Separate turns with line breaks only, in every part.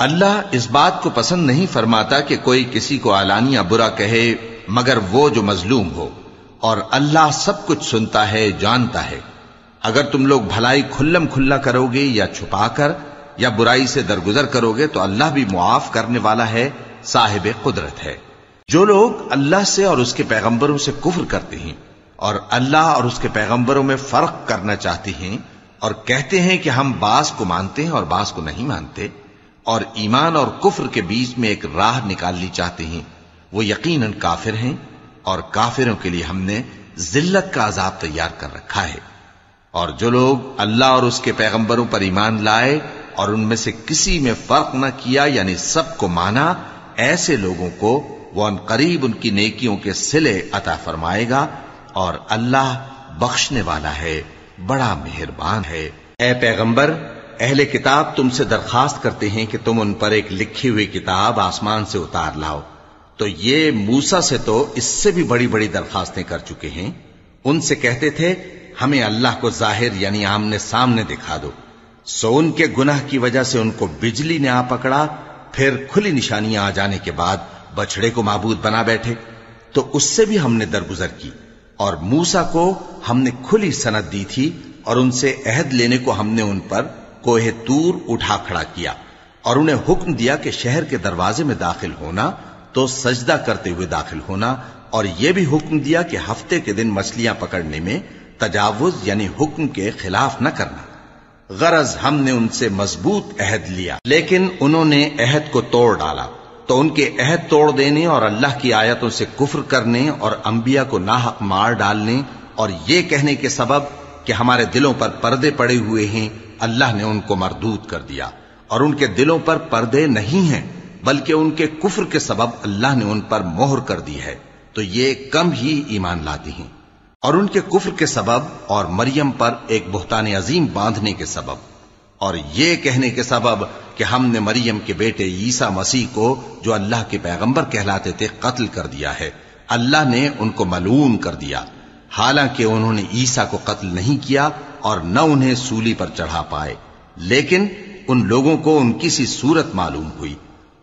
اللہ اس بات کو پسند نہیں فرماتا کہ کوئی کسی کو اعلانیہ برا کہے، مگر وہ جو مظلوم ہو۔ اور اللہ سب کچھ سنتا ہے، جانتا ہے۔ اگر تم لوگ بھلائی کھلم کھلا کرو گے یا چھپا کر، یا برائی سے درگزر کرو گے، تو اللہ بھی معاف کرنے والا ہے، صاحب قدرت ہے۔ جو لوگ اللہ سے اور اس کے پیغمبروں سے کفر کرتے ہیں، اور اللہ اور اس کے پیغمبروں میں فرق کرنا چاہتے ہیں، اور کہتے ہیں کہ ہم باس کو مانتے ہیں اور باس کو نہیں مانتے اور ایمان اور کفر کے بیچ میں ایک راہ نکالنی چاہتے ہیں۔ وہ یقیناً کافر ہیں اور کافروں کے لیے ہم نے ذلت کا عذاب تیار کر رکھا ہے۔ اور جو لوگ اللہ اور اس کے پیغمبروں پر ایمان لائے اور ان میں سے کسی میں فرق نہ کیا یعنی سب کو مانا، ایسے لوگوں کو وہ ان قریب ان کی نیکیوں کے سلے عطا فرمائے گا اور اللہ بخشنے والا ہے، بڑا مہربان ہے۔ اے پیغمبر اہل کتاب تم سے درخواست کرتے ہیں کہ تم ان پر ایک لکھی ہوئی کتاب آسمان سے اتار لاؤ۔ تو یہ موسا سے تو اس سے بھی بڑی بڑی درخواستیں کر چکے ہیں۔ ان سے کہتے تھے، ہمیں اللہ کو ظاہر یعنی آمنے سامنے دکھا دو۔ سو ان کے گناہ کی وجہ سے ان کو بجلی نے آ پکڑا، پھر کھلی نشانیاں آ جانے کے بعد بچڑے کو معبود بنا بیٹھے۔ تو اس سے بھی ہم نے درگزر کی۔ اور موسا کو ہم نے کھلی سند دی تھی اور ان سے عہد لینے کو ہم نے ان پر کوہ تور اٹھا کھڑا کیا اور انہیں حکم دیا کہ شہر کے دروازے میں داخل ہونا تو سجدہ کرتے ہوئے داخل ہونا اور یہ بھی حکم دیا کہ ہفتے کے دن مچھلیاں پکڑنے میں تجاوز یعنی حکم کے خلاف نہ کرنا۔ غرض ہم نے ان سے مضبوط عہد لیا، لیکن انہوں نے عہد کو توڑ ڈالا۔ تو ان کے عہد توڑ دینے اور اللہ کی آیتوں سے کفر کرنے اور انبیاء کو ناحق مار ڈالنے اور یہ کہنے کے سبب کہ ہمارے دلوں پر پردے پڑے ہوئے ہیں اللہ نے ان کو مردود کر دیا اور ان کے دلوں پر پردے نہیں ہیں، بلکہ ان کے کفر کے سبب اللہ نے ان پر مہر کر دی ہے، تو یہ کم ہی ایمان لاتی ہیں۔ اور ان کے کفر کے سبب اور مریم پر ایک بہتان عظیم باندھنے کے سبب۔ اور یہ کہنے کے سبب کہ ہم نے مریم کے بیٹے عیسیٰ مسیح کو جو اللہ کے پیغمبر کہلاتے تھے قتل کر دیا ہے۔ اللہ نے ان کو ملون کر دیا۔ حالانکہ انہوں نے عیسیٰ کو قتل نہیں کیا اور نہ انہیں سولی پر چڑھا پائے۔ لیکن ان لوگوں کو ان کی سی صورت معلوم ہوئی۔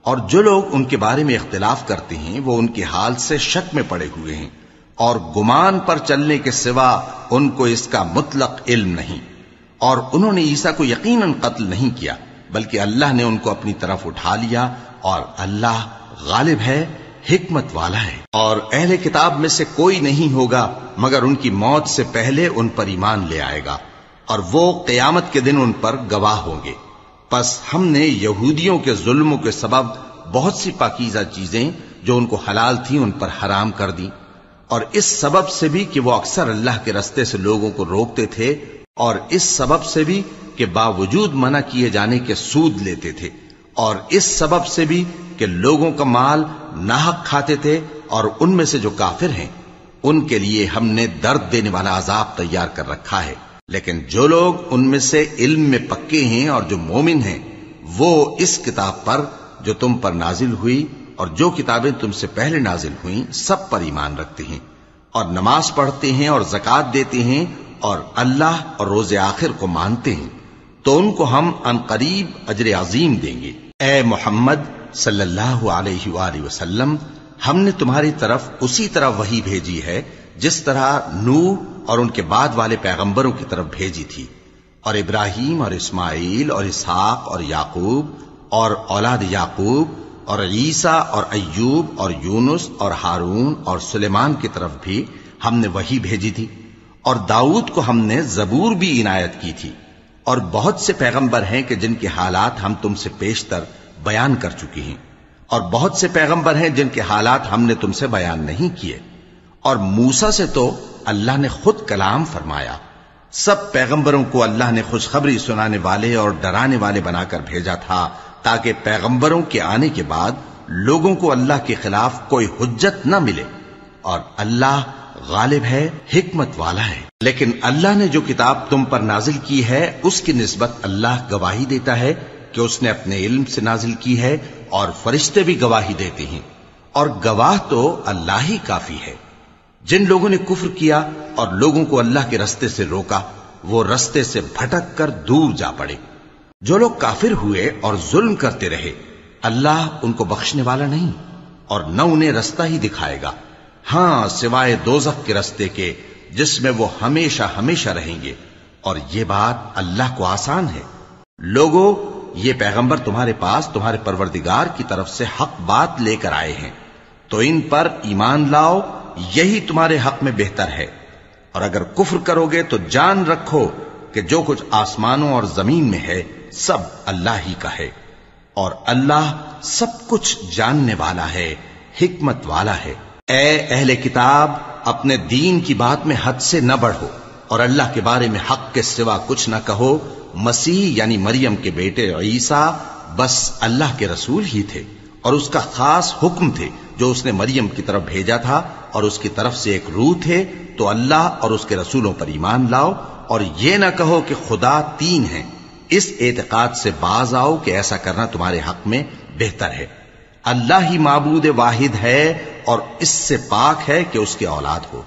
اور جو لوگ ان کے بارے میں اختلاف کرتے ہیں، وہ ان کے حال سے شک میں پڑے ہوئے ہیں۔ اور گمان پر چلنے کے سوا ان کو اس کا مطلق علم نہیں۔ اور انہوں نے عیسیٰ کو یقیناً قتل نہیں کیا، بلکہ اللہ نے ان کو اپنی طرف اٹھا لیا۔ اور اللہ غالب ہے، حکمت والا ہے۔ اور اہل کتاب میں سے کوئی نہیں ہوگا، مگر ان کی موت سے پہلے ان پر ایمان لے آئے گا۔ اور وہ قیامت کے دن ان پر گواہ ہوں گے۔ پس ہم نے یہودیوں کے ظلموں کے سبب بہت سی پاکیزہ چیزیں جو ان کو حلال تھیں ان پر حرام کر دی اور اس سبب سے بھی کہ وہ اکثر اللہ کے رستے سے لوگوں کو روکتے تھے اور اس سبب سے بھی کہ باوجود منع کیے جانے کے سود لیتے تھے۔ اور اس سبب سے بھی کہ لوگوں کا مال ناحق کھاتے تھے اور ان میں سے جو کافر ہیں، ان کے لیے ہم نے درد دینے والا عذاب تیار کر رکھا ہے۔ لیکن جو لوگ ان میں سے علم میں پکے ہیں اور جو مومن ہیں، وہ اس کتاب پر جو تم پر نازل ہوئی اور جو کتابیں تم سے پہلے نازل ہوئیں، سب پر ایمان رکھتے ہیں اور نماز پڑھتے ہیں اور زکات دیتے ہیں اور اللہ اور روز آخر کو مانتے ہیں۔ تو ان کو ہم ان قریب اجر عظیم دیں گے۔ اے محمد صلی اللہ علیہ وآلہ وسلم، ہم نے تمہاری طرف اسی طرح وہی بھیجی ہے جس طرح نو اور ان کے بعد والے پیغمبروں کی طرف بھیجی تھی، اور ابراہیم اور اسماعیل اور اسحاق اور یعقوب اور اولاد یعقوب اور عیسیٰ اور ایوب اور یونس اور ہارون اور سلیمان کی طرف بھی ہم نے وہی بھیجی تھی، اور داؤد کو ہم نے زبور بھی عنایت کی تھی، اور بہت سے پیغمبر ہیں کہ جن کے حالات ہم تم سے پیشتر بیان کر چکی ہیں، اور بہت سے پیغمبر ہیں جن کے حالات ہم نے تم سے بیان نہیں کیے۔ اور موسا سے تو اللہ نے خود کلام فرمایا۔ سب پیغمبروں کو اللہ نے خوشخبری سنانے والے اور ڈرانے والے بنا کر بھیجا تھا تاکہ پیغمبروں کے آنے کے بعد لوگوں کو اللہ کے خلاف کوئی حجت نہ ملے۔ اور اللہ غالب ہے، حکمت والا ہے۔ لیکن اللہ نے جو کتاب تم پر نازل کی ہے، اس کی نسبت اللہ گواہی دیتا ہے کہ اس نے اپنے علم سے نازل کی ہے اور فرشتے بھی گواہی دیتے ہیں۔ اور گواہ تو اللہ ہی کافی ہے۔ جن لوگوں نے کفر کیا اور لوگوں کو اللہ کے رستے سے روکا، وہ رستے سے بھٹک کر دور جا پڑے۔ جو لوگ کافر ہوئے اور ظلم کرتے رہے، اللہ ان کو بخشنے والا نہیں اور نہ انہیں رستہ ہی دکھائے گا۔ ہاں سوائے دوزخ کے رستے کے، جس میں وہ ہمیشہ ہمیشہ رہیں گے۔ اور یہ بات اللہ کو آسان ہے۔ لوگوں یہ پیغمبر تمہارے پاس، تمہارے پروردگار کی طرف سے حق بات لے کر آئے ہیں۔ تو ان پر ایمان لاؤ یہی تمہارے حق میں بہتر ہے۔ اور اگر کفر کرو گے تو جان رکھو کہ جو کچھ آسمانوں اور زمین میں ہے، سب اللہ ہی کا ہے۔ اور اللہ سب کچھ جاننے والا ہے، حکمت والا ہے۔ اے اہل کتاب، اپنے دین کی بات میں حد سے نہ بڑھو۔ اور اللہ کے بارے میں حق کے سوا کچھ نہ کہو۔ مسیح یعنی مریم کے بیٹے عیسیٰ بس اللہ کے رسول ہی تھے۔ اور اس کا خاص حکم تھے جو اس نے مریم کی طرف بھیجا تھا۔ اور اس کی طرف سے ایک روح تھے، تو اللہ اور اس کے رسولوں پر ایمان لاؤ، اور یہ نہ کہو کہ خدا تین ہیں۔ اس اعتقاد سے باز آؤ کہ ایسا کرنا تمہارے حق میں بہتر ہے۔ اللہ ہی معبود واحد ہے اور اس سے پاک ہے کہ اس کی اولاد ہو۔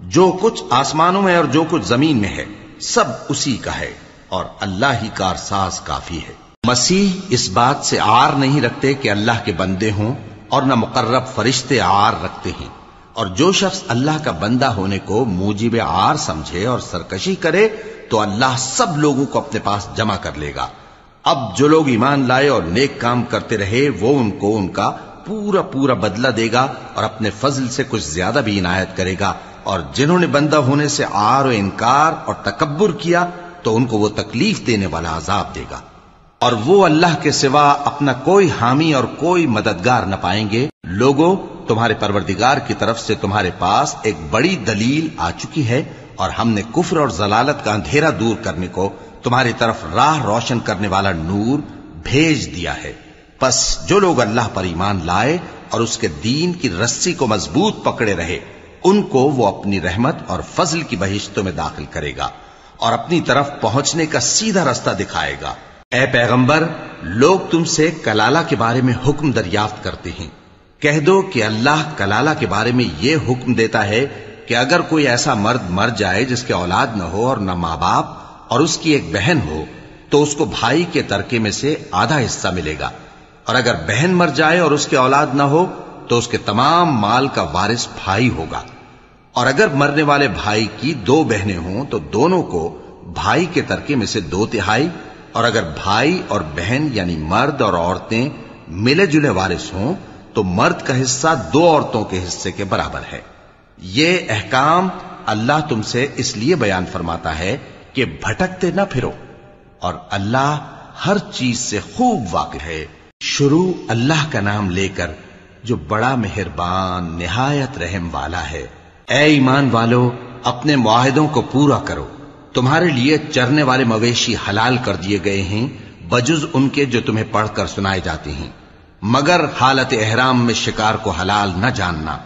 جو کچھ آسمانوں میں اور جو کچھ زمین میں ہے، سب اسی کا ہے، اور اللہ ہی کارساز کافی ہے۔ مسیح اس بات سے آر نہیں رکھتے کہ اللہ کے بندے ہوں، اور نہ مقرب فرشتے آر رکھتے ہیں۔ اور جو شخص اللہ کا بندہ ہونے کو موجب آر سمجھے اور سرکشی کرے، تو اللہ سب لوگوں کو اپنے پاس جمع کر لے گا۔ اب جو لوگ ایمان لائے اور نیک کام کرتے رہے، وہ ان کو ان کا پورا پورا بدلہ دے گا اور اپنے فضل سے کچھ زیادہ بھی عنایت کرے گا۔ اور جنہوں نے بندہ ہونے سے آر و انکار اور تکبر کیا، تو ان کو وہ تکلیف دینے والا عذاب دے گا۔ اور وہ اللہ کے سوا اپنا کوئی حامی اور کوئی مددگار نہ پائیں گے۔ لوگوں، تمہارے پروردگار کی طرف سے تمہارے پاس ایک بڑی دلیل آ چکی ہے اور ہم نے کفر اور ضلالت کا اندھیرا دور کرنے کو تمہاری طرف راہ روشن کرنے والا نور بھیج دیا ہے۔ پس جو لوگ اللہ پر ایمان لائے اور اس کے دین کی رسی کو مضبوط پکڑے رہے، ان کو وہ اپنی رحمت اور فضل کی بہشتوں میں داخل کرے گا اور اپنی طرف پہنچنے کا سیدھا رستہ دکھائے گا۔ اے پیغمبر، لوگ تم سے کلالہ کے بارے میں حکم دریافت کرتے ہیں۔ کہہ دو کہ اللہ کلالہ کے بارے میں یہ حکم دیتا ہے کہ اگر کوئی ایسا مرد مر جائے جس کے اولاد نہ ہو اور نہ ماں باپ اور اس کی ایک بہن ہو، تو اس کو بھائی کے ترکے میں سے آدھا حصہ ملے گا۔ اور اگر بہن مر جائے اور اس کے اولاد نہ ہو، تو اس کے تمام مال کا وارث بھائی ہوگا۔ اور اگر مرنے والے بھائی کی دو بہنیں ہوں، تو دونوں کو بھائی کے ترکے میں سے دو تہائی اور اگر بھائی اور بہن یعنی مرد اور عورتیں ملے جلے وارث ہوں، تو مرد کا حصہ دو عورتوں کے حصے کے برابر ہے۔ یہ احکام اللہ تم سے اس لیے بیان فرماتا ہے کہ بھٹکتے نہ پھرو، اور اللہ ہر چیز سے خوب واقع ہے۔ شروع اللہ کا نام لے کر جو بڑا مہربان، نہایت رحم والا ہے۔ اے ایمان والو، اپنے معاہدوں کو پورا کرو۔ تمہارے لیے چرنے والے مویشی حلال کر دیے گئے ہیں، بجز ان کے جو تمہیں پڑھ کر سنائے جاتے ہیں۔ مگر حالت احرام میں شکار کو حلال نہ جاننا۔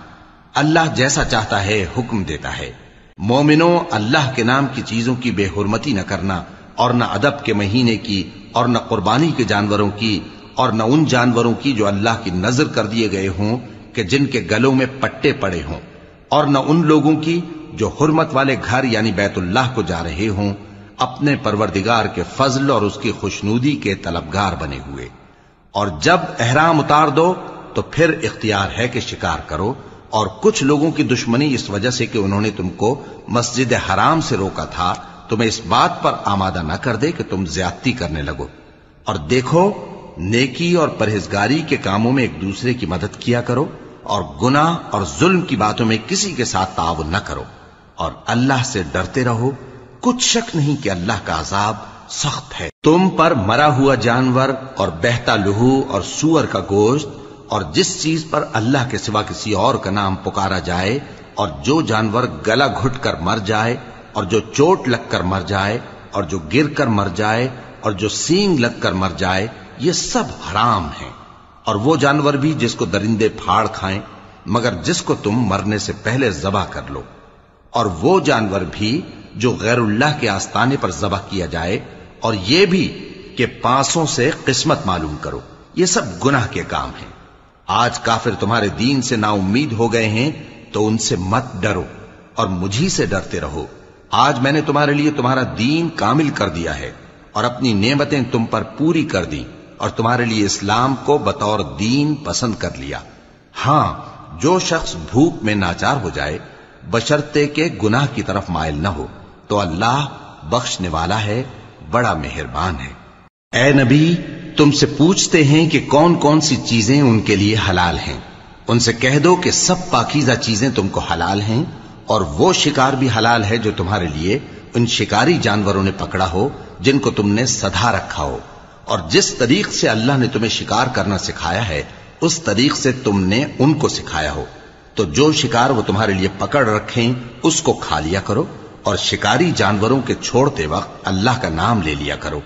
اللہ جیسا چاہتا ہے، حکم دیتا ہے۔ مومنوں، اللہ کے نام کی چیزوں کی بے حرمتی نہ کرنا، اور نہ ادب کے مہینے کی، اور نہ قربانی کے جانوروں کی، اور نہ ان جانوروں کی جو اللہ کی نظر کر دیے گئے ہوں، کہ جن کے گلوں میں پٹے پڑے ہوں۔ اور نہ ان لوگوں کی جو حرمت والے گھر یعنی بیت اللہ کو جا رہے ہوں، اپنے پروردگار کے فضل اور اس کی خوشنودی کے طلبگار بنے ہوئے۔ اور جب احرام اتار دو، تو پھر اختیار ہے کہ شکار کرو۔ اور کچھ لوگوں کی دشمنی اس وجہ سے کہ انہوں نے تم کو مسجد حرام سے روکا تھا، تمہیں اس بات پر آمادہ نہ کر دے کہ تم زیادتی کرنے لگو۔ اور دیکھو، نیکی اور پرہیزگاری کے کاموں میں ایک دوسرے کی مدد کیا کرو، اور گناہ اور ظلم کی باتوں میں کسی کے ساتھ تعاون نہ کرو۔ اور اللہ سے ڈرتے رہو۔ کچھ شک نہیں کہ اللہ کا عذاب سخت ہے۔ تم پر مرا ہوا جانور اور بہتا لہو اور سور کا گوشت اور جس چیز پر اللہ کے سوا کسی اور کا نام پکارا جائے اور جو جانور گلا گھٹ کر مر جائے اور جو چوٹ لگ کر مر جائے اور جو گر کر مر جائے اور جو سینگ لگ کر مر جائے، یہ سب حرام ہیں۔ اور وہ جانور بھی جس کو درندے پھاڑ کھائیں، مگر جس کو تم مرنے سے پہلے ذبح کر لو۔ اور وہ جانور بھی جو غیر اللہ کے آستانے پر ذبح کیا جائے، اور یہ بھی کہ پانسوں سے قسمت معلوم کرو۔ یہ سب گناہ کے کام ہیں۔ آج کافر تمہارے دین سے نا امید ہو گئے ہیں، تو ان سے مت ڈرو اور مجھی سے ڈرتے رہو۔ آج میں نے تمہارے لیے تمہارا دین کامل کر دیا ہے اور اپنی نعمتیں تم پر پوری کر دی اور تمہارے لیے اسلام کو بطور دین پسند کر لیا۔ ہاں جو شخص بھوک میں ناچار ہو جائے بشرتے کے گناہ کی طرف مائل نہ ہو تو اللہ بخشنے والا ہے، بڑا مہربان ہے۔ اے نبی، تم سے پوچھتے ہیں کہ کون کون سی چیزیں ان کے لیے حلال ہیں۔ ان سے کہہ دو کہ سب پاکیزہ چیزیں تم کو حلال ہیں اور وہ شکار بھی حلال ہے جو تمہارے لیے ان شکاری جانوروں نے پکڑا ہو، جن کو تم نے سدھا رکھا ہو۔ اور جس طریق سے اللہ نے تمہیں شکار کرنا سکھایا ہے، اس طریق سے تم نے ان کو سکھایا ہو۔ تو جو شکار وہ تمہارے لیے پکڑ رکھیں، اس کو کھا لیا کرو اور شکاری جانوروں کے چھوڑتے وقت اللہ کا نام لے لیا کرو۔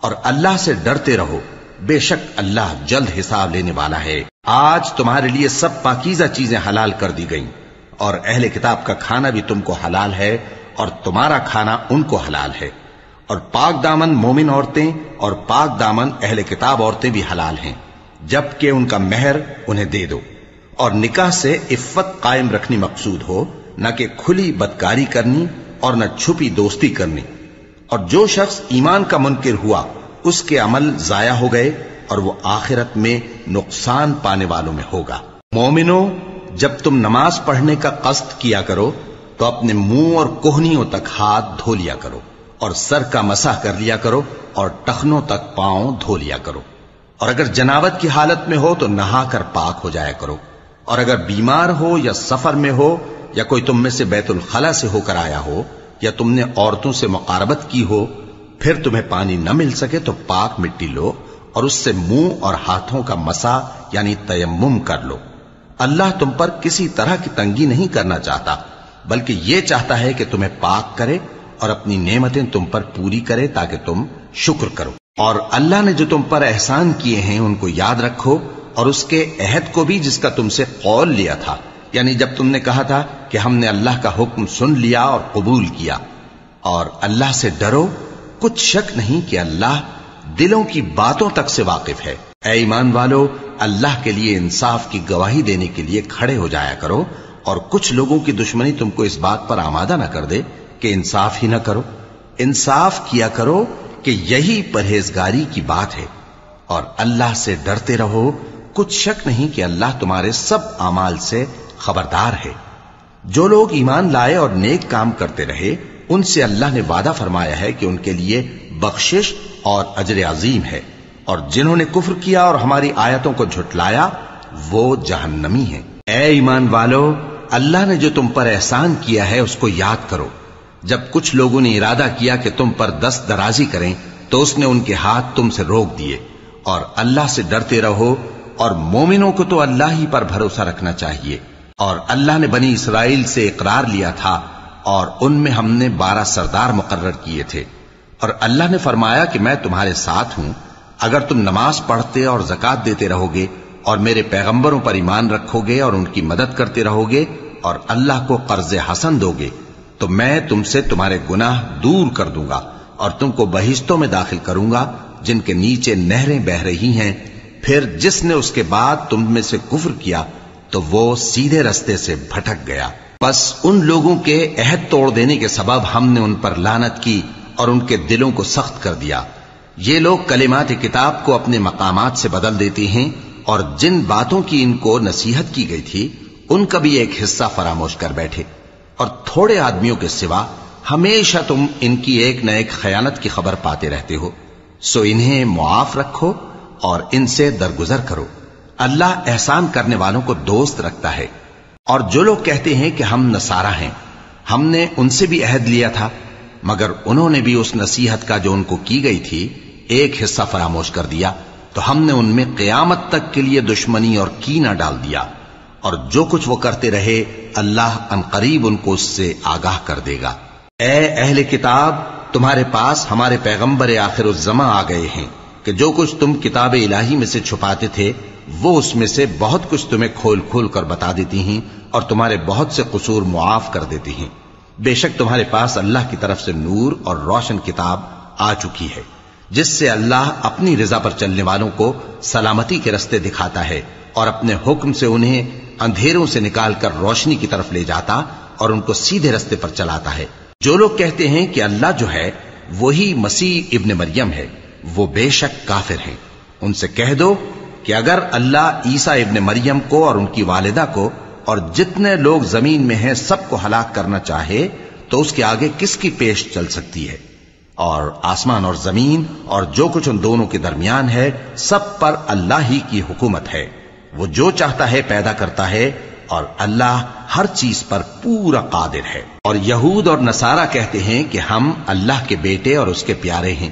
اور اللہ سے ڈرتے رہو۔ بے شک اللہ جلد حساب لینے والا ہے۔ آج تمہارے لیے سب پاکیزہ چیزیں حلال کر دی گئیں۔ اور اہل کتاب کا کھانا بھی تم کو حلال ہے اور تمہارا کھانا ان کو حلال ہے۔ اور پاک دامن مومن عورتیں اور پاک دامن اہل کتاب عورتیں بھی حلال ہیں۔ جبکہ ان کا مہر انہیں دے دو۔ اور نکاح سے عفت قائم رکھنی مقصود ہو، نہ کہ کھلی بدکاری کرنی اور نہ چھپی دوستی کرنی۔ اور جو شخص ایمان کا منکر ہوا، اس کے عمل ضائع ہو گئے اور وہ آخرت میں نقصان پانے والوں میں ہوگا۔ مومنو، جب تم نماز پڑھنے کا قصد کیا کرو، تو اپنے منہ اور کوہنیوں تک ہاتھ دھو لیا کرو اور سر کا مسح کر لیا کرو اور ٹخنوں تک پاؤں دھو لیا کرو۔ اور اگر جنابت کی حالت میں ہو، تو نہا کر پاک ہو جایا کرو۔ اور اگر بیمار ہو یا سفر میں ہو یا کوئی تم میں سے بیت الخلا سے ہو کر آیا ہو یا تم نے عورتوں سے مقاربت کی ہو، پھر تمہیں پانی نہ مل سکے تو پاک مٹی لو اور اس سے منہ اور ہاتھوں کا مسا یعنی تیمم کر لو۔ اللہ تم پر کسی طرح کی تنگی نہیں کرنا چاہتا، بلکہ یہ چاہتا ہے کہ تمہیں پاک کرے اور اپنی نعمتیں تم پر پوری کرے تاکہ تم شکر کرو۔ اور اللہ نے جو تم پر احسان کیے ہیں ان کو یاد رکھو اور اس کے عہد کو بھی جس کا تم سے قول لیا تھا۔ یعنی جب تم نے کہا تھا کہ ہم نے اللہ کا حکم سن لیا اور قبول کیا۔ اور اللہ سے ڈرو، کچھ شک نہیں کہ اللہ دلوں کی باتوں تک سے واقف ہے۔ اے ایمان والو، اللہ کے لیے انصاف کی گواہی دینے کے لیے کھڑے ہو جایا کرو اور کچھ لوگوں کی دشمنی تم کو اس بات پر آمادہ نہ کر دے کہ انصاف ہی نہ کرو۔ انصاف کیا کرو کہ یہی پرہیزگاری کی بات ہے۔ اور اللہ سے ڈرتے رہو کچھ شک نہیں کہ اللہ تمہارے سب اعمال سے خبردار ہے۔ جو لوگ ایمان لائے اور نیک کام کرتے رہے، ان سے اللہ نے وعدہ فرمایا ہے کہ ان کے لیے بخشش اور اجر عظیم ہے۔ اور جنہوں نے کفر کیا اور ہماری آیتوں کو جھٹلایا، وہ جہنمی ہیں۔ اے ایمان والو، اللہ نے جو تم پر احسان کیا ہے، اس کو یاد کرو۔ جب کچھ لوگوں نے ارادہ کیا کہ تم پر دست درازی کریں، تو اس نے ان کے ہاتھ تم سے روک دیے۔ اور اللہ سے ڈرتے رہو اور مومنوں کو تو اللہ ہی پر بھروسہ رکھنا چاہیے۔ اور اللہ نے بنی اسرائیل سے اقرار لیا تھا اور ان میں ہم نے بارہ سردار مقرر کیے تھے۔ اور اللہ نے فرمایا کہ میں تمہارے ساتھ ہوں۔ اگر تم نماز پڑھتے اور زکات دیتے رہو گے اور میرے پیغمبروں پر ایمان رکھو گے اور ان کی مدد کرتے رہو گے اور اللہ کو قرض حسن دو گے تو میں تم سے تمہارے گناہ دور کر دوں گا اور تم کو بہشتوں میں داخل کروں گا، جن کے نیچے نہریں بہ رہی ہیں۔ پھر جس نے اس کے بعد تم میں سے کفر کیا، تو وہ سیدھے رستے سے بھٹک گیا۔ بس ان لوگوں کے عہد توڑ دینے کے سبب ہم نے ان پر لانت کی اور ان کے دلوں کو سخت کر دیا۔ یہ لوگ کلمات کتاب کو اپنے مقامات سے بدل دیتی ہیں اور جن باتوں کی ان کو نصیحت کی گئی تھی، ان کا بھی ایک حصہ فراموش کر بیٹھے۔ اور تھوڑے آدمیوں کے سوا ہمیشہ تم ان کی ایک نہ ایک خیانت کی خبر پاتے رہتے ہو۔ سو انہیں معاف رکھو اور ان سے درگزر کرو۔ اللہ احسان کرنے والوں کو دوست رکھتا ہے۔ اور جو لوگ کہتے ہیں کہ ہم نسارا ہیں، ہم نے ان سے بھی عہد لیا تھا، مگر انہوں نے بھی اس نصیحت کا جو ان کو کی گئی تھی، ایک حصہ فراموش کر دیا۔ تو ہم نے ان میں قیامت تک کے لیے دشمنی اور کینہ ڈال دیا۔ اور جو کچھ وہ کرتے رہے، اللہ ان قریب ان کو اس سے آگاہ کر دے گا۔ اے اہل کتاب، تمہارے پاس ہمارے پیغمبر آخر الزما آ گئے ہیں۔ کہ جو کچھ تم کتاب الہی میں سے چھپاتے تھے، وہ اس میں سے بہت کچھ تمہیں کھول کھول کر بتا دیتی ہیں اور تمہارے بہت سے قصور معاف کر دیتی ہیں۔ بے شک تمہارے پاس اللہ کی طرف سے نور اور روشن کتاب آ چکی ہے، جس سے اللہ اپنی رضا پر چلنے والوں کو سلامتی کے رستے دکھاتا ہے اور اپنے حکم سے انہیں اندھیروں سے نکال کر روشنی کی طرف لے جاتا اور ان کو سیدھے رستے پر چلاتا ہے۔ جو لوگ کہتے ہیں کہ اللہ جو ہے، وہی مسیح ابن مریم ہے۔ وہ بے شک کافر ہیں۔ ان سے کہہ دو کہ اگر اللہ عیسیٰ ابن مریم کو اور ان کی والدہ کو اور جتنے لوگ زمین میں ہیں سب کو ہلاک کرنا چاہے تو اس کے آگے کس کی پیش چل سکتی ہے؟ اور آسمان اور زمین اور جو کچھ ان دونوں کے درمیان ہے سب پر اللہ ہی کی حکومت ہے۔ وہ جو چاہتا ہے پیدا کرتا ہے اور اللہ ہر چیز پر پورا قادر ہے۔ اور یہود اور نصارہ کہتے ہیں کہ ہم اللہ کے بیٹے اور اس کے پیارے ہیں۔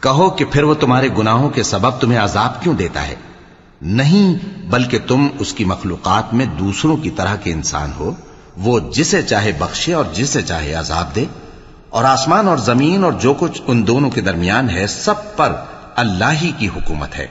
کہو کہ پھر وہ تمہارے گناہوں کے سبب تمہیں عذاب کیوں دیتا ہے؟ نہیں، بلکہ تم اس کی مخلوقات میں دوسروں کی طرح کے انسان ہو۔ وہ جسے چاہے بخشے اور جسے چاہے عذاب دے۔ اور آسمان اور زمین اور جو کچھ ان دونوں کے درمیان ہے، سب پر اللہ ہی کی حکومت ہے۔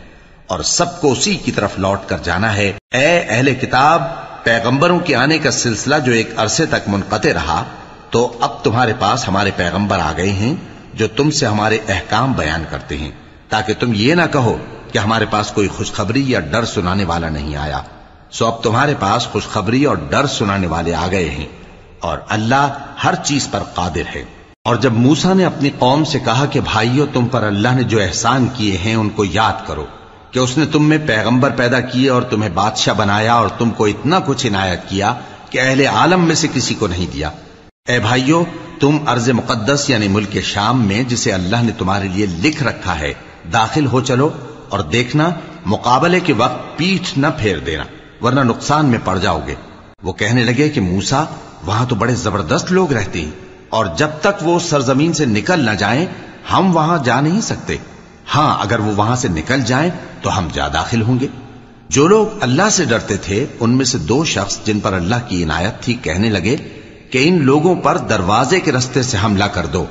اور سب کو اسی کی طرف لوٹ کر جانا ہے۔ اے اہل کتاب، پیغمبروں کے آنے کا سلسلہ جو ایک عرصے تک منقطع رہا، تو اب تمہارے پاس ہمارے پیغمبر آ گئے ہیں۔ جو تم سے ہمارے احکام بیان کرتے ہیں، تاکہ تم یہ نہ کہو کہ ہمارے پاس کوئی خوشخبری یا ڈر سنانے والا نہیں آیا۔ سو اب تمہارے پاس خوشخبری اور ڈر سنانے والے آ گئے ہیں، اور اللہ ہر چیز پر قادر ہے۔ اور جب موسا نے اپنی قوم سے کہا کہ بھائیو، تم پر اللہ نے جو احسان کیے ہیں، ان کو یاد کرو کہ اس نے تم میں پیغمبر پیدا کیے اور تمہیں بادشاہ بنایا اور تم کو اتنا کچھ عنایت کیا کہ اہل عالم میں سے کسی کو نہیں دیا۔ اے بھائیو تم ارض مقدس یعنی ملک شام میں جسے اللہ نے تمہارے لیے لکھ رکھا ہے، داخل ہو چلو اور دیکھنا، مقابلے کے وقت پیٹھ نہ پھیر دینا، ورنہ نقصان میں پڑ جاؤ گے۔ وہ کہنے لگے کہ موسا وہاں تو بڑے زبردست لوگ رہتے ہیں، اور جب تک وہ سرزمین سے نکل نہ جائیں، ہم وہاں جا نہیں سکتے۔ ہاں اگر وہ وہاں سے نکل جائیں، تو ہم جا داخل ہوں گے۔ جو لوگ اللہ سے ڈرتے تھے، ان میں سے دو شخص جن پر اللہ کی عنایت تھی، کہنے لگے کہ ان لوگوں پر دروازے کے رستے سے حملہ کر دو۔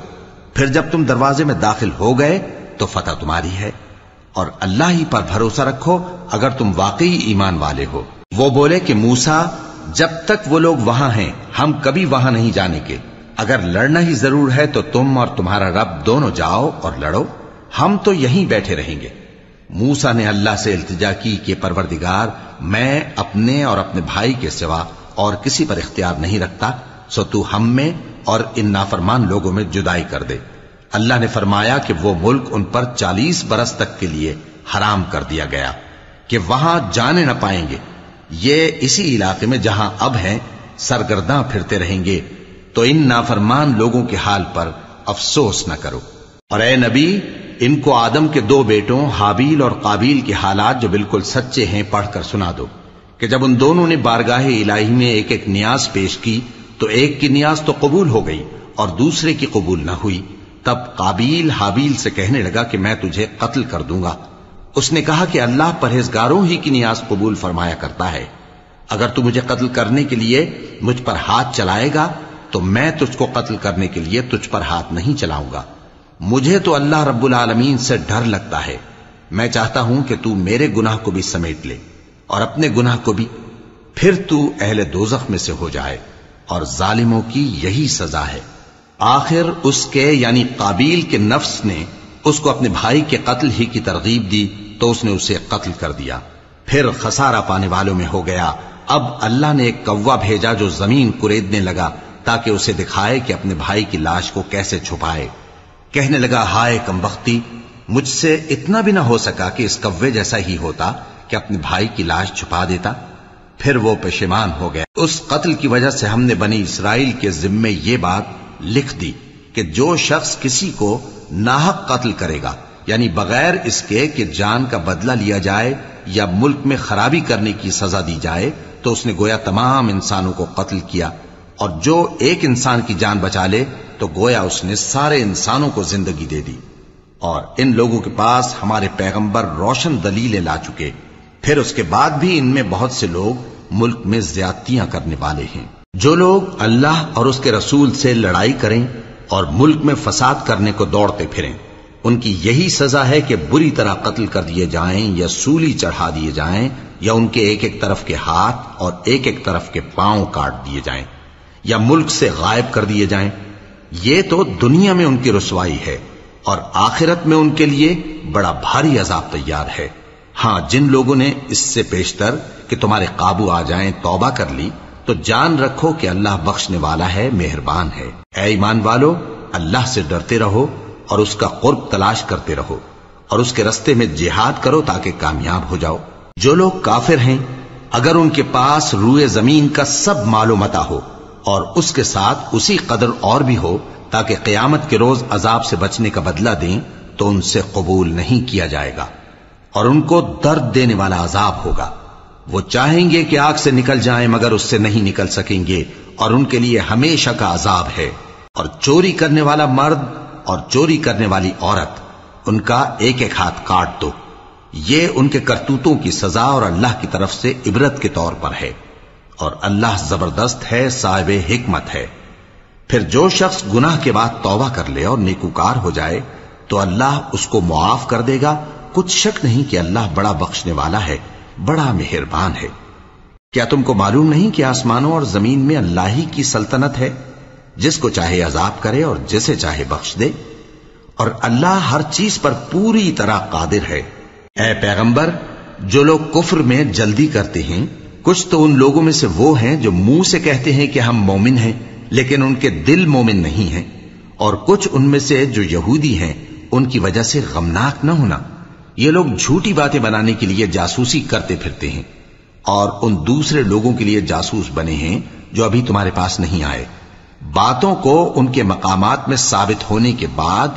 پھر جب تم دروازے میں داخل ہو گئے تو فتح تمہاری ہے۔ اور اللہ ہی پر بھروسہ رکھو اگر تم واقعی ایمان والے ہو۔ وہ بولے کہ موسا جب تک وہ لوگ وہاں ہیں، ہم کبھی وہاں نہیں جانے کے۔ اگر لڑنا ہی ضرور ہے تو تم اور تمہارا رب دونوں جاؤ اور لڑو۔ ہم تو یہیں بیٹھے رہیں گے۔ موسا نے اللہ سے التجا کی کہ پروردگار، میں اپنے اور اپنے بھائی کے سوا اور کسی پر اختیار نہیں رکھتا۔ سو تو ہم میں اور ان نافرمان لوگوں میں جدائی کر دے۔ اللہ نے فرمایا کہ وہ ملک ان پر چالیس برس تک کے لیے حرام کر دیا گیا، کہ وہاں جانے نہ پائیں گے۔ یہ اسی علاقے میں جہاں اب ہیں، سرگرداں پھرتے رہیں گے۔ تو ان نافرمان لوگوں کے حال پر افسوس نہ کرو۔ اور اے نبی، ان کو آدم کے دو بیٹوں حابیل اور قابیل کے حالات جو بالکل سچے ہیں پڑھ کر سنا دو، کہ جب ان دونوں نے بارگاہ الہی میں ایک ایک نیاز پیش کی تو ایک کی نیاز تو قبول ہو گئی اور دوسرے کی قبول نہ ہوئی۔ تب قابیل حابیل سے کہنے لگا کہ میں تجھے قتل کر دوں گا۔ اس نے کہا کہ اللہ پرہیزگاروں ہی کی نیاز قبول فرمایا کرتا ہے۔ اگر تو مجھے قتل کرنے کے لیے مجھ پر ہاتھ چلائے گا، تو میں تجھ کو قتل کرنے کے لیے تجھ پر ہاتھ نہیں چلاؤں گا۔ مجھے تو اللہ رب العالمین سے ڈر لگتا ہے۔ میں چاہتا ہوں کہ تو میرے گناہ کو بھی سمیٹ لے اور اپنے گناہ کو بھی، پھر تو اہل دوزخ میں سے ہو جائے۔ اور ظالموں کی یہی سزا ہے۔ آخر اس کے یعنی قابیل کے نفس نے اس کو اپنے بھائی کے قتل ہی کی ترغیب دی تو اس نے اسے قتل کر دیا۔ پھر خسارہ پانے والوں میں ہو گیا۔ اب اللہ نے ایک کوا بھیجا جو زمین کریدنے لگا تاکہ اسے دکھائے کہ اپنے بھائی کی لاش کو کیسے چھپائے۔ کہنے لگا، ہائے کم بختی، مجھ سے اتنا بھی نہ ہو سکا کہ اس کوے جیسا ہی ہوتا کہ اپنے بھائی کی لاش چھپا دیتا۔ پھر وہ پشیمان ہو گیا اس قتل کی وجہ سے ہم نے بنی اسرائیل کے ذمے یہ بات لکھ دی کہ جو شخص کسی کو ناحق قتل کرے گا یعنی بغیر اس کے کہ جان کا بدلہ لیا جائے یا ملک میں خرابی کرنے کی سزا دی جائے، تو اس نے گویا تمام انسانوں کو قتل کیا۔ اور جو ایک انسان کی جان بچا لے، تو گویا اس نے سارے انسانوں کو زندگی دے دی۔ اور ان لوگوں کے پاس ہمارے پیغمبر روشن دلیلیں لا چکے۔ پھر اس کے بعد بھی ان میں بہت سے لوگ ملک میں زیادتیاں کرنے والے ہیں۔ جو لوگ اللہ اور اس کے رسول سے لڑائی کریں اور ملک میں فساد کرنے کو دوڑتے پھریں، ان کی یہی سزا ہے کہ بری طرح قتل کر دیے جائیں یا سولی چڑھا دیے جائیں یا ان کے ایک ایک طرف کے ہاتھ اور ایک ایک طرف کے پاؤں کاٹ دیے جائیں یا ملک سے غائب کر دیے جائیں۔ یہ تو دنیا میں ان کی رسوائی ہے اور آخرت میں ان کے لیے بڑا بھاری عذاب تیار ہے۔ ہاں جن لوگوں نے اس سے پیشتر کہ تمہارے قابو آ جائیں، توبہ کر لی، تو جان رکھو کہ اللہ بخشنے والا ہے، مہربان ہے۔ اے ایمان والو، اللہ سے ڈرتے رہو اور اس کا قرب تلاش کرتے رہو اور اس کے رستے میں جہاد کرو تاکہ کامیاب ہو جاؤ۔ جو لوگ کافر ہیں، اگر ان کے پاس روئے زمین کا سب متا ہو اور اس کے ساتھ اسی قدر اور بھی ہو تاکہ قیامت کے روز عذاب سے بچنے کا بدلہ دیں، تو ان سے قبول نہیں کیا جائے گا۔ اور ان کو درد دینے والا عذاب ہوگا۔ وہ چاہیں گے کہ آگ سے نکل جائیں مگر اس سے نہیں نکل سکیں گے، اور ان کے لیے ہمیشہ کا عذاب ہے۔ اور چوری کرنے والا مرد اور چوری کرنے والی عورت، ان کا ایک ایک ہاتھ کاٹ دو۔ یہ ان کے کرتوتوں کی سزا اور اللہ کی طرف سے عبرت کے طور پر ہے۔ اور اللہ زبردست ہے، صاحب حکمت ہے۔ پھر جو شخص گناہ کے بعد توبہ کر لے اور نیکوکار ہو جائے، تو اللہ اس کو معاف کر دے گا کچھ شک نہیں کہ اللہ بڑا بخشنے والا ہے، بڑا مہربان ہے۔ کیا تم کو معلوم نہیں کہ آسمانوں اور زمین میں اللہ ہی کی سلطنت ہے؟ جس کو چاہے عذاب کرے اور جسے چاہے بخش دے۔ اور اللہ ہر چیز پر پوری طرح قادر ہے۔ اے پیغمبر، جو لوگ کفر میں جلدی کرتے ہیں، کچھ تو ان لوگوں میں سے وہ ہیں جو منہ سے کہتے ہیں کہ ہم مومن ہیں، لیکن ان کے دل مومن نہیں ہیں۔ اور کچھ ان میں سے جو یہودی ہیں، ان کی وجہ سے غمناک نہ ہونا۔ یہ لوگ جھوٹی باتیں بنانے کے لیے جاسوسی کرتے پھرتے ہیں اور ان دوسرے لوگوں کے لیے جاسوس بنے ہیں جو ابھی تمہارے پاس نہیں آئے۔ باتوں کو ان کے مقامات میں ثابت ہونے کے بعد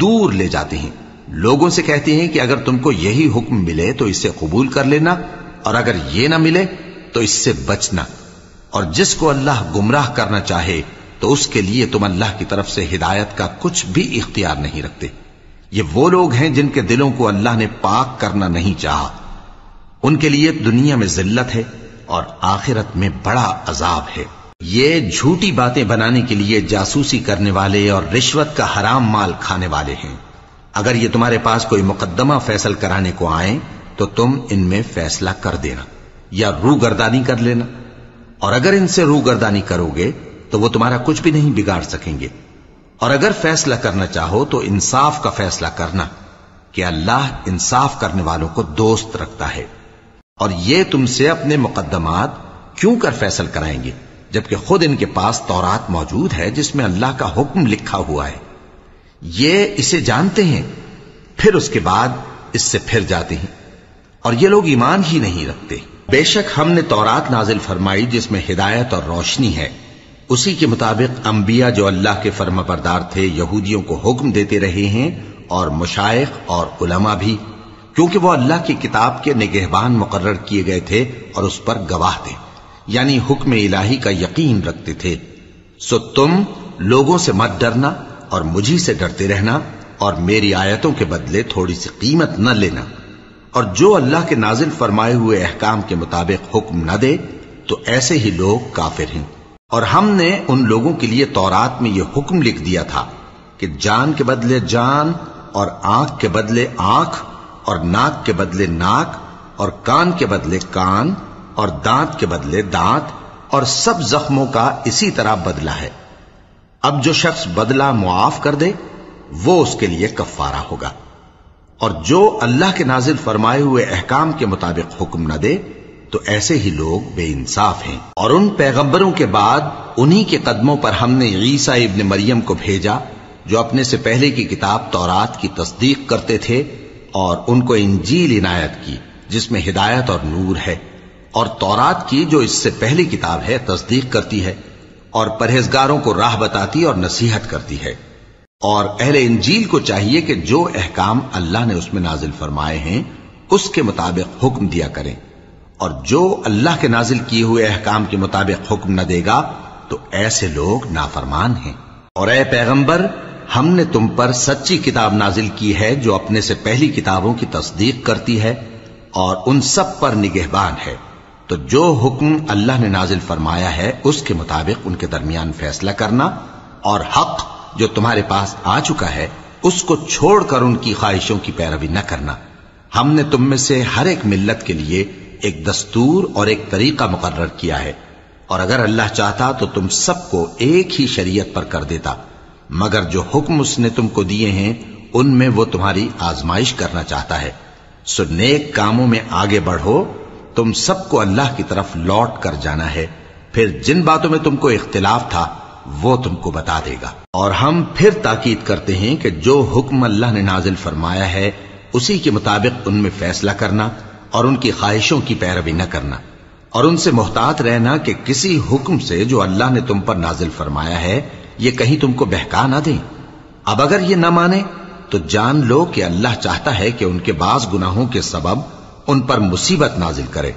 دور لے جاتے ہیں۔ لوگوں سے کہتے ہیں کہ اگر تم کو یہی حکم ملے تو اسے قبول کر لینا اور اگر یہ نہ ملے تو اس سے بچنا۔ اور جس کو اللہ گمراہ کرنا چاہے تو اس کے لیے تم اللہ کی طرف سے ہدایت کا کچھ بھی اختیار نہیں رکھتے۔ یہ وہ لوگ ہیں جن کے دلوں کو اللہ نے پاک کرنا نہیں چاہا۔ ان کے لیے دنیا میں ذلت ہے اور آخرت میں بڑا عذاب ہے۔ یہ جھوٹی باتیں بنانے کے لیے جاسوسی کرنے والے اور رشوت کا حرام مال کھانے والے ہیں۔ اگر یہ تمہارے پاس کوئی مقدمہ فیصل کرانے کو آئیں، تو تم ان میں فیصلہ کر دینا یا رو گردانی کر لینا۔ اور اگر ان سے رو گردانی کرو گے، تو وہ تمہارا کچھ بھی نہیں بگاڑ سکیں گے۔ اور اگر فیصلہ کرنا چاہو تو انصاف کا فیصلہ کرنا کہ اللہ انصاف کرنے والوں کو دوست رکھتا ہے۔ اور یہ تم سے اپنے مقدمات کیوں کر فیصل کرائیں گے؟ جبکہ خود ان کے پاس تورات موجود ہے جس میں اللہ کا حکم لکھا ہوا ہے۔ یہ اسے جانتے ہیں، پھر اس کے بعد اس سے پھر جاتے ہیں۔ اور یہ لوگ ایمان ہی نہیں رکھتے۔ بے شک ہم نے تورات نازل فرمائی جس میں ہدایت اور روشنی ہے۔ اسی کے مطابق انبیاء جو اللہ کے فرما بردار تھے، یہودیوں کو حکم دیتے رہے ہیں اور مشائق اور علماء بھی، کیونکہ وہ اللہ کی کتاب کے نگہبان مقرر کیے گئے تھے اور اس پر گواہ تھے یعنی حکم الہی کا یقین رکھتے تھے۔ سو تم لوگوں سے مت ڈرنا اور مجھی سے ڈرتے رہنا اور میری آیتوں کے بدلے تھوڑی سی قیمت نہ لینا۔ اور جو اللہ کے نازل فرمائے ہوئے احکام کے مطابق حکم نہ دے، تو ایسے ہی لوگ کافر ہیں۔ اور ہم نے ان لوگوں کے لیے تورات میں یہ حکم لکھ دیا تھا کہ جان کے بدلے جان اور آنکھ کے بدلے آنکھ اور ناک کے بدلے ناک اور کان کے بدلے کان اور دانت کے بدلے دانت اور سب زخموں کا اسی طرح بدلہ ہے۔ اب جو شخص بدلہ معاف کر دے، وہ اس کے لیے کفارہ ہوگا۔ اور جو اللہ کے نازل فرمائے ہوئے احکام کے مطابق حکم نہ دے تو ایسے ہی لوگ بے انصاف ہیں۔ اور ان پیغمبروں کے بعد انہی کے قدموں پر ہم نے عیسیٰ ابن مریم کو بھیجا، جو اپنے سے پہلے کی کتاب تورات کی تصدیق کرتے تھے اور ان کو انجیل عنایت کی، جس میں ہدایت اور نور ہے۔ اور تورات کی جو اس سے پہلی کتاب ہے، تصدیق کرتی ہے اور پرہیزگاروں کو راہ بتاتی اور نصیحت کرتی ہے۔ اور اہل انجیل کو چاہیے کہ جو احکام اللہ نے اس میں نازل فرمائے ہیں، اس کے مطابق حکم دیا کریں۔ اور جو اللہ کے نازل کیے ہوئے احکام کے مطابق حکم نہ دے گا، تو ایسے لوگ نافرمان ہیں۔ اور اے پیغمبر، ہم نے تم پر سچی کتاب نازل کی ہے جو اپنے سے پہلی کتابوں کی تصدیق کرتی ہے اور ان سب پر نگہبان ہے۔ تو جو حکم اللہ نے نازل فرمایا ہے، اس کے مطابق ان کے درمیان فیصلہ کرنا۔ اور حق جو تمہارے پاس آ چکا ہے، اس کو چھوڑ کر ان کی خواہشوں کی پیروی نہ کرنا۔ ہم نے تم میں سے ہر ایک ملت کے لیے ایک دستور اور ایک طریقہ مقرر کیا ہے۔ اور اگر اللہ چاہتا تو تم سب کو ایک ہی شریعت پر کر دیتا۔ مگر جو حکم اس نے تم کو دیے ہیں، ان میں وہ تمہاری آزمائش کرنا چاہتا ہے۔ سو نیک کاموں میں آگے بڑھو۔ تم سب کو اللہ کی طرف لوٹ کر جانا ہے۔ پھر جن باتوں میں تم کو اختلاف تھا، وہ تم کو بتا دے گا۔ اور ہم پھر تاکید کرتے ہیں کہ جو حکم اللہ نے نازل فرمایا ہے، اسی کے مطابق ان میں فیصلہ کرنا۔ اور ان کی خواہشوں کی پیروی نہ کرنا اور ان سے محتاط رہنا کہ کسی حکم سے جو اللہ نے تم پر نازل فرمایا ہے، یہ کہیں تم کو بہکا نہ دیں۔ اب اگر یہ نہ مانے، تو جان لو کہ اللہ چاہتا ہے کہ ان کے بعض گناہوں کے سبب ان پر مصیبت نازل کرے۔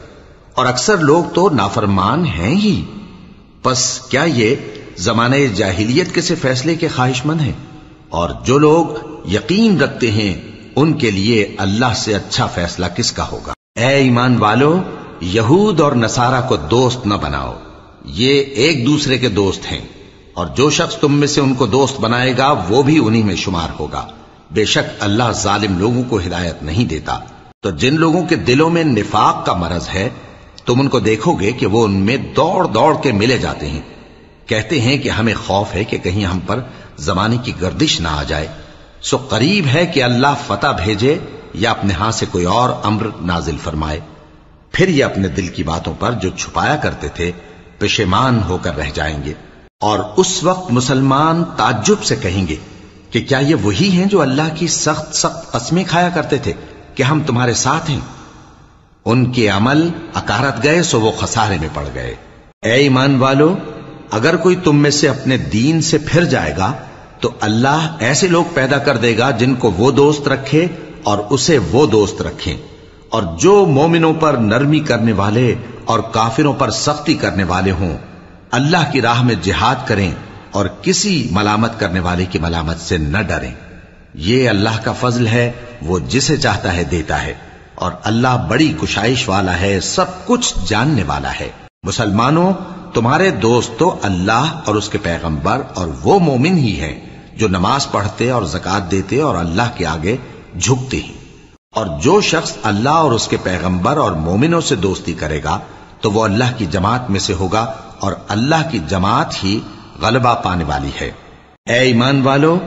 اور اکثر لوگ تو نافرمان ہیں ہی۔ پس کیا یہ زمانے جاہلیت کے سے فیصلے کے خواہش مند ہیں؟ اور جو لوگ یقین رکھتے ہیں، ان کے لیے اللہ سے اچھا فیصلہ کس کا ہوگا؟ اے ایمان والو، یہود اور نصارہ کو دوست نہ بناؤ۔ یہ ایک دوسرے کے دوست ہیں۔ اور جو شخص تم میں سے ان کو دوست بنائے گا، وہ بھی انہی میں شمار ہوگا۔ بے شک اللہ ظالم لوگوں کو ہدایت نہیں دیتا۔ تو جن لوگوں کے دلوں میں نفاق کا مرض ہے، تم ان کو دیکھو گے کہ وہ ان میں دوڑ دوڑ کے ملے جاتے ہیں۔ کہتے ہیں کہ ہمیں خوف ہے کہ کہیں ہم پر زمانے کی گردش نہ آ جائے۔ سو قریب ہے کہ اللہ فتح بھیجے یا اپنے ہاں سے کوئی اور امر نازل فرمائے، پھر یہ اپنے دل کی باتوں پر جو چھپایا کرتے تھے، پشیمان ہو کر رہ جائیں گے۔ اور اس وقت مسلمان تعجب سے کہیں گے کہ کیا یہ وہی ہیں جو اللہ کی سخت سخت قسمیں کھایا کرتے تھے کہ ہم تمہارے ساتھ ہیں؟ ان کے عمل اکارت گئے سو وہ خسارے میں پڑ گئے۔ اے ایمان والو، اگر کوئی تم میں سے اپنے دین سے پھر جائے گا، تو اللہ ایسے لوگ پیدا کر دے گا جن کو وہ دوست رکھے اور اسے وہ دوست رکھیں۔ اور جو مومنوں پر نرمی کرنے والے اور کافروں پر سختی کرنے والے ہوں، اللہ کی راہ میں جہاد کریں اور کسی ملامت کرنے والے کی ملامت سے نہ ڈریں۔ یہ اللہ کا فضل ہے، وہ جسے چاہتا ہے دیتا ہے۔ اور اللہ بڑی کشائش والا ہے، سب کچھ جاننے والا ہے۔ مسلمانوں، تمہارے دوست تو اللہ اور اس کے پیغمبر اور وہ مومن ہی ہیں جو نماز پڑھتے اور زکات دیتے اور اللہ کے آگے جھکتے ہیں۔ اور جو شخص اللہ اور اس کے پیغمبر اور مومنوں سے دوستی کرے گا، تو وہ اللہ کی جماعت میں سے ہوگا اور اللہ کی جماعت ہی غلبہ پانے والی ہے۔ اے ایمان والو،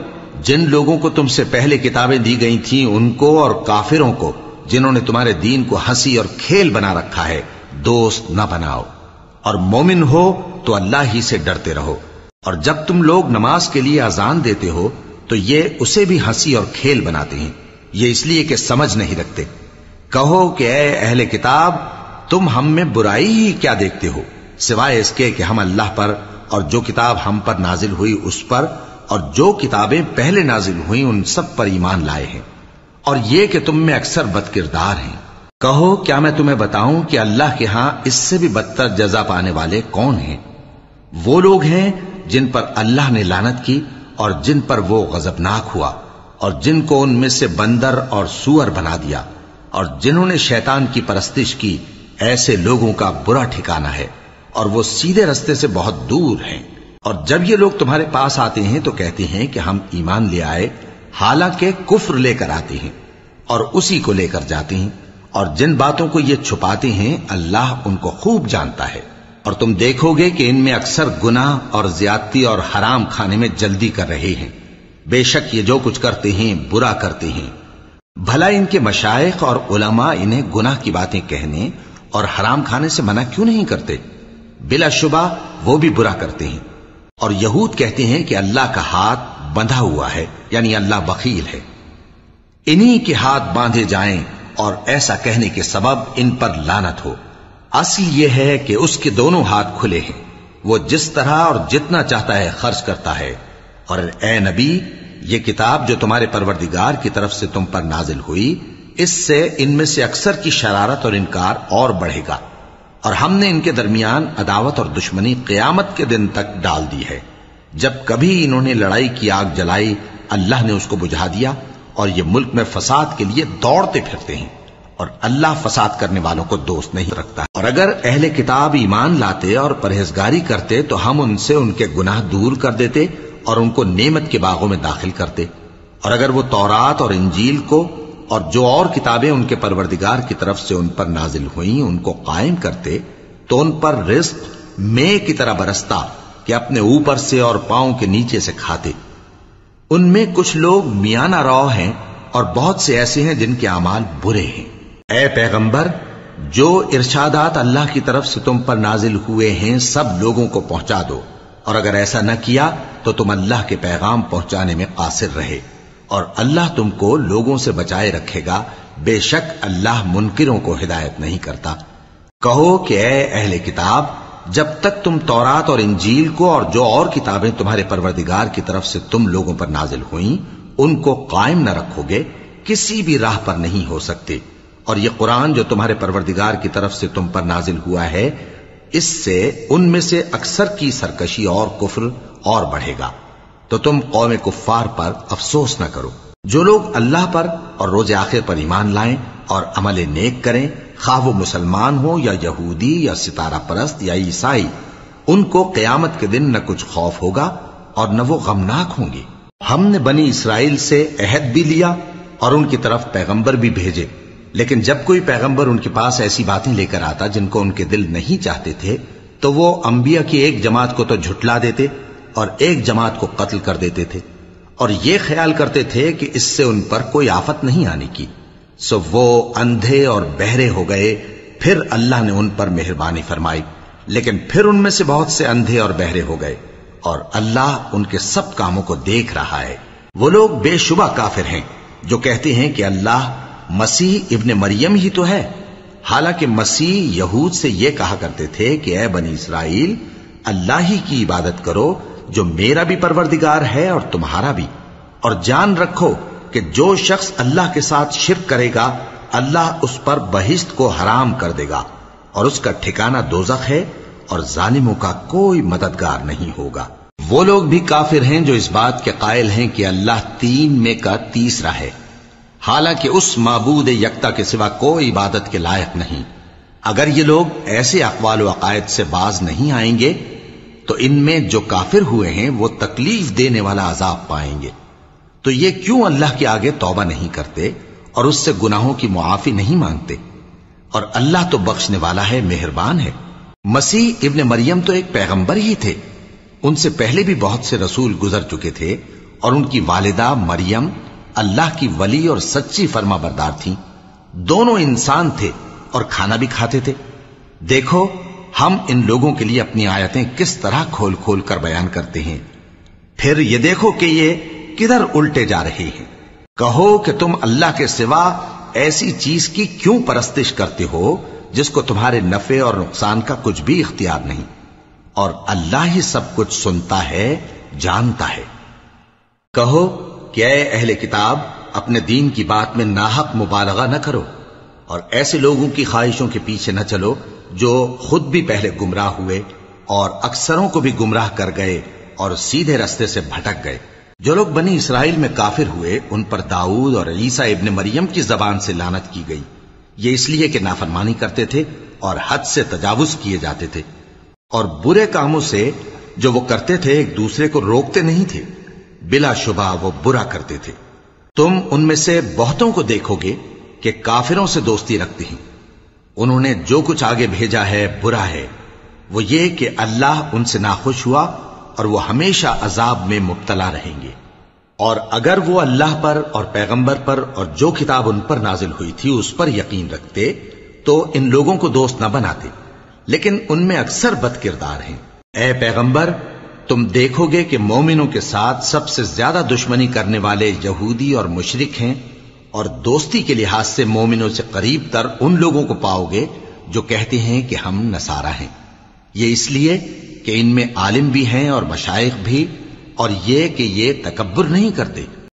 جن لوگوں کو تم سے پہلے کتابیں دی گئی تھیں، ان کو اور کافروں کو جنہوں نے تمہارے دین کو ہنسی اور کھیل بنا رکھا ہے، دوست نہ بناؤ۔ اور مومن ہو تو اللہ ہی سے ڈرتے رہو۔ اور جب تم لوگ نماز کے لیے اذان دیتے ہو، تو یہ اسے بھی ہنسی اور کھیل بناتے ہیں۔ یہ اس لیے کہ سمجھ نہیں رکھتے۔ کہو کہ اے اہل کتاب، تم ہم میں برائی ہی کیا دیکھتے ہو؟ سوائے اس کے کہ ہم اللہ پر اور جو کتاب ہم پر نازل ہوئی اس پر اور جو کتابیں پہلے نازل ہوئی ان سب پر ایمان لائے ہیں۔ اور یہ کہ تم میں اکثر بد کردار ہیں۔ کہو، کیا میں تمہیں بتاؤں کہ اللہ کے ہاں اس سے بھی بدتر جزا پانے والے کون ہیں؟ وہ لوگ ہیں جن پر اللہ نے لانت کی اور جن پر وہ غضبناک ہوا۔ اور جن کو ان میں سے بندر اور سور بنا دیا، اور جنہوں نے شیطان کی پرستش کی، ایسے لوگوں کا برا ٹھکانہ ہے، اور وہ سیدھے رستے سے بہت دور ہیں۔ اور جب یہ لوگ تمہارے پاس آتے ہیں تو کہتے ہیں کہ ہم ایمان لے آئے، حالانکہ کفر لے کر آتے ہیں، اور اسی کو لے کر جاتے ہیں۔ اور جن باتوں کو یہ چھپاتے ہیں، اللہ ان کو خوب جانتا ہے۔ اور تم دیکھو گے کہ ان میں اکثر گناہ اور زیادتی اور حرام کھانے میں جلدی کر رہے ہیں۔ بے شک یہ جو کچھ کرتے ہیں، برا کرتے ہیں۔ بھلا ان کے مشائق اور علماء انہیں گناہ کی باتیں کہنے اور حرام کھانے سے منع کیوں نہیں کرتے؟ بلا شبہ وہ بھی برا کرتے ہیں۔ اور یہود کہتے ہیں کہ اللہ کا ہاتھ بندھا ہوا ہے یعنی اللہ بخیل ہے۔ انہی کے ہاتھ باندھے جائیں اور ایسا کہنے کے سبب ان پر لانت ہو۔ اصل یہ ہے کہ اس کے دونوں ہاتھ کھلے ہیں۔ وہ جس طرح اور جتنا چاہتا ہے خرچ کرتا ہے۔ اور اے نبی، یہ کتاب جو تمہارے پروردگار کی طرف سے تم پر نازل ہوئی، اس سے ان میں سے اکثر کی شرارت اور انکار اور بڑھے گا۔ اور ہم نے ان کے درمیان عداوت اور دشمنی قیامت کے دن تک ڈال دی ہے۔ جب کبھی انہوں نے لڑائی کی آگ جلائی، اللہ نے اس کو بجھا دیا اور یہ ملک میں فساد کے لیے دوڑتے پھرتے ہیں۔ اور اللہ فساد کرنے والوں کو دوست نہیں رکھتا۔ اور اگر اہل کتاب ایمان لاتے اور پرہیزگاری کرتے، تو ہم ان سے ان کے گناہ دور کر دیتے اور ان کو نعمت کے باغوں میں داخل کرتے اور اگر وہ تورات اور انجیل کو اور جو اور کتابیں ان کے پروردگار کی طرف سے ان پر نازل ہوئیں ان کو قائم کرتے تو ان پر رزق میں کی طرح برستا کہ اپنے اوپر سے اور پاؤں کے نیچے سے کھاتے۔ ان میں کچھ لوگ میانہ رو ہیں اور بہت سے ایسے ہیں جن کے اعمال برے ہیں۔ اے پیغمبر، جو ارشادات اللہ کی طرف سے تم پر نازل ہوئے ہیں، سب لوگوں کو پہنچا دو۔ اور اگر ایسا نہ کیا تو تم اللہ کے پیغام پہنچانے میں قاصر رہے اور اللہ تم کو لوگوں سے بچائے رکھے گا۔ بے شک اللہ منکروں کو ہدایت نہیں کرتا۔ کہو کہ اے اہل کتاب، جب تک تم تورات اور انجیل کو اور جو اور کتابیں تمہارے پروردگار کی طرف سے تم لوگوں پر نازل ہوئیں، ان کو قائم نہ رکھو گے، کسی بھی راہ پر نہیں ہو سکتے۔ اور یہ قرآن جو تمہارے پروردگار کی طرف سے تم پر نازل ہوا ہے اس سے ان میں سے اکثر کی سرکشی اور کفر اور بڑھے گا۔ تو تم قوم کفار پر افسوس نہ کرو۔ جو لوگ اللہ پر اور روز آخر پر ایمان لائیں اور عمل نیک کریں، خواہ وہ مسلمان ہو یا یہودی یا ستارہ پرست یا عیسائی، ان کو قیامت کے دن نہ کچھ خوف ہوگا اور نہ وہ غمناک ہوں گے۔ ہم نے بنی اسرائیل سے عہد بھی لیا اور ان کی طرف پیغمبر بھی بھیجے۔ لیکن جب کوئی پیغمبر ان کے پاس ایسی باتیں لے کر آتا جن کو ان کے دل نہیں چاہتے تھے، تو وہ انبیاء کی ایک جماعت کو تو جھٹلا دیتے اور ایک جماعت کو قتل کر دیتے تھے۔ اور یہ خیال کرتے تھے کہ اس سے ان پر کوئی آفت نہیں آنے کی۔ سو وہ اندھے اور بہرے ہو گئے۔ پھر اللہ نے ان پر مہربانی فرمائی۔ لیکن پھر ان میں سے بہت سے اندھے اور بہرے ہو گئے۔ اور اللہ ان کے سب کاموں کو دیکھ رہا ہے۔ وہ لوگ بے شبہ کافر ہیں، جو کہتے ہیں کہ اللہ مسیح ابن مریم ہی تو ہے۔ حالانکہ مسیح یہود سے یہ کہا کرتے تھے کہ اے بنی اسرائیل، اللہ ہی کی عبادت کرو جو میرا بھی پروردگار ہے اور تمہارا بھی۔ اور جان رکھو کہ جو شخص اللہ کے ساتھ شرک کرے گا، اللہ اس پر بہشت کو حرام کر دے گا۔ اور اس کا ٹھکانہ دوزخ ہے اور ظالموں کا کوئی مددگار نہیں ہوگا۔ وہ لوگ بھی کافر ہیں جو اس بات کے قائل ہیں کہ اللہ تین میں کا تیسرا ہے۔ حالانکہ اس معبود یکتا کے سوا کوئی عبادت کے لائق نہیں۔ اگر یہ لوگ ایسے اقوال و عقائد سے باز نہیں آئیں گے، تو ان میں جو کافر ہوئے ہیں، وہ تکلیف دینے والا عذاب پائیں گے۔ تو یہ کیوں اللہ کے آگے توبہ نہیں کرتے اور اس سے گناہوں کی معافی نہیں مانگتے؟ اور اللہ تو بخشنے والا ہے، مہربان ہے۔ مسیح ابن مریم تو ایک پیغمبر ہی تھے۔ ان سے پہلے بھی بہت سے رسول گزر چکے تھے اور ان کی والدہ مریم اللہ کی ولی اور سچی فرما بردار تھی دونوں انسان تھے اور کھانا بھی کھاتے تھے۔ دیکھو، ہم ان لوگوں کے لیے اپنی آیتیں کس طرح کھول کھول کر بیان کرتے ہیں۔ پھر یہ دیکھو کہ یہ کدھر الٹے جا رہے ہیں۔ کہو کہ تم اللہ کے سوا ایسی چیز کی کیوں پرستش کرتے ہو جس کو تمہارے نفع اور نقصان کا کچھ بھی اختیار نہیں۔ اور اللہ ہی سب کچھ سنتا ہے، جانتا ہے۔ کہو کہ اے اہل کتاب، اپنے دین کی بات میں ناحق مبالغہ نہ کرو اور ایسے لوگوں کی خواہشوں کے پیچھے نہ چلو جو خود بھی پہلے گمراہ ہوئے اور اکثروں کو بھی گمراہ کر گئے اور سیدھے رستے سے بھٹک گئے۔ جو لوگ بنی اسرائیل میں کافر ہوئے، ان پر داؤد اور عیسیٰ ابن مریم کی زبان سے لانت کی گئی۔ یہ اس لیے کہ نافرمانی کرتے تھے اور حد سے تجاوز کیے جاتے تھے۔ اور برے کاموں سے جو وہ کرتے تھے، ایک دوسرے کو روکتے نہیں تھے۔ بلا شبہ وہ برا کرتے تھے۔ تم ان میں سے بہتوں کو دیکھو گے کہ کافروں سے دوستی رکھتے ہیں۔ انہوں نے جو کچھ آگے بھیجا ہے برا ہے۔ وہ یہ کہ اللہ ان سے ناخوش ہوا اور وہ ہمیشہ عذاب میں مبتلا رہیں گے۔ اور اگر وہ اللہ پر اور پیغمبر پر اور جو کتاب ان پر نازل ہوئی تھی اس پر یقین رکھتے تو ان لوگوں کو دوست نہ بناتے۔ لیکن ان میں اکثر بد کردار ہیں۔ اے پیغمبر تم دیکھو گے کہ مومنوں کے ساتھ سب سے زیادہ دشمنی کرنے والے یہودی اور مشرق ہیں اور دوستی کے لحاظ سے مومنوں سے قریب تر ان لوگوں کو پاؤ گے جو کہتے ہیں کہ ہم نسارا ہیں۔ یہ اس لیے کہ ان میں عالم بھی ہیں اور مشائق بھی اور یہ کہ یہ تکبر نہیں کرتے۔